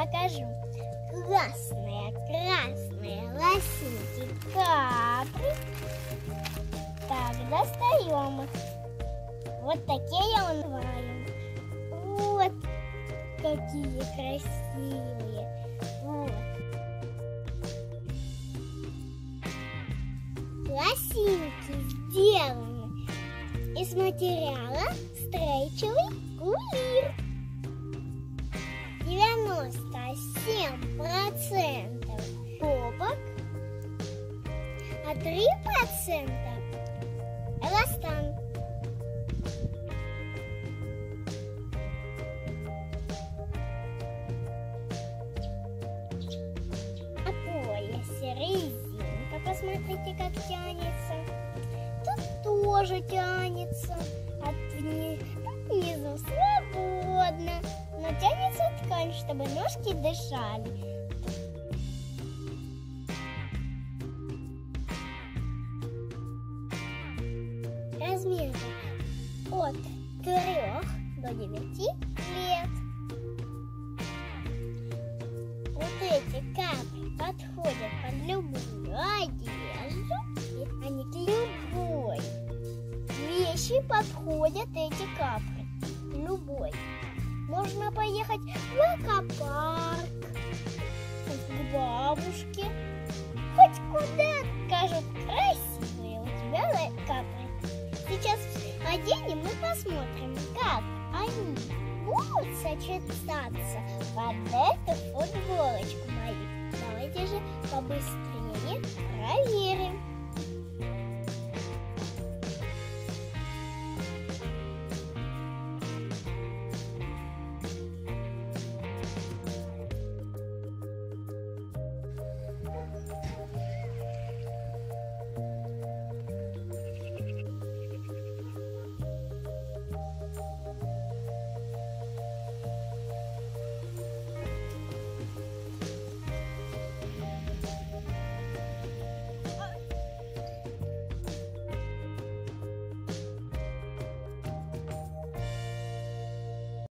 покажу. Красные, красные лосинки капри. Так, достаем их. Вот такие он называем. Вот какие красивые. Вот. Лосинки сделаны из материала стрейчевый кулир. 97% попок, а 3% эластан. А поясе резинка, посмотрите, как тянется. Тут тоже тянется. От вни... Тут внизу свободно. Чтобы ножки дышали. Размеры от 3 до 9 лет. Вот эти капли подходят под любую одежду, они к любой вещи подходят эти капли. Любой. Можно поехать в аквапарк, к бабушке, хоть куда скажут красивые у тебя капли. Сейчас оденем и посмотрим, как они будут сочетаться под эту футболочку мою. Давайте же побыстрее проверим.